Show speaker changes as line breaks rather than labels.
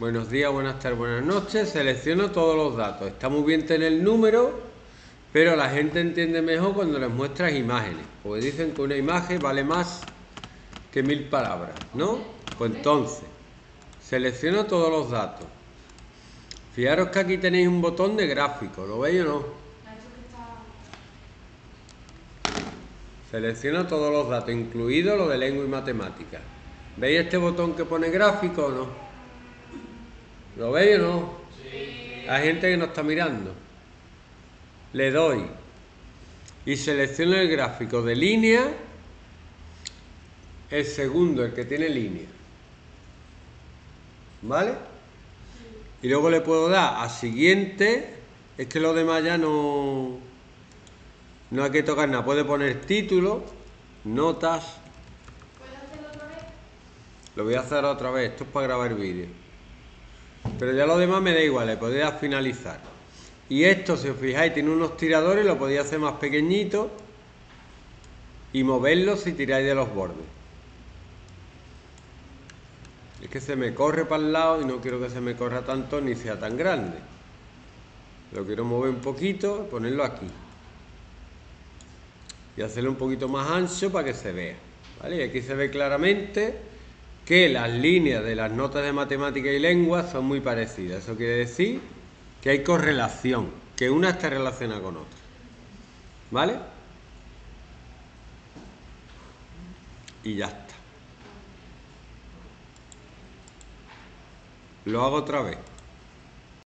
Buenos días, buenas tardes, buenas noches. Selecciono todos los datos. Está muy bien tener el número, pero la gente entiende mejor cuando les muestras imágenes. Porque dicen que una imagen vale más que mil palabras, ¿no? Pues entonces, selecciono todos los datos. Fijaros que aquí tenéis un botón de gráfico, ¿lo veis o no? Selecciono todos los datos, incluido lo de lengua y matemática. ¿Veis este botón que pone gráfico o no? ¿Lo veis o no? Sí. Hay gente que no está mirando. Le doy y selecciono el gráfico de línea, el segundo, el que tiene línea. ¿Vale? Y luego le puedo dar a siguiente, es que lo demás ya no, no hay que tocar nada. Puede poner título, notas.
¿Puedo hacerlo otra vez?
Lo voy a hacer otra vez, esto es para grabar vídeo. Pero ya lo demás me da igual, le podéis finalizar. Y esto, si os fijáis, tiene unos tiradores, lo podéis hacer más pequeñito y moverlo si tiráis de los bordes. Es que se me corre para el lado y no quiero que se me corra tanto ni sea tan grande. Lo quiero mover un poquito, ponerlo aquí. Y hacerlo un poquito más ancho para que se vea. ¿Vale? Y aquí se ve claramente que las líneas de las notas de matemática y lengua son muy parecidas. Eso quiere decir que hay correlación, que una está relacionada con otra. ¿Vale? Y ya está. Lo hago otra vez.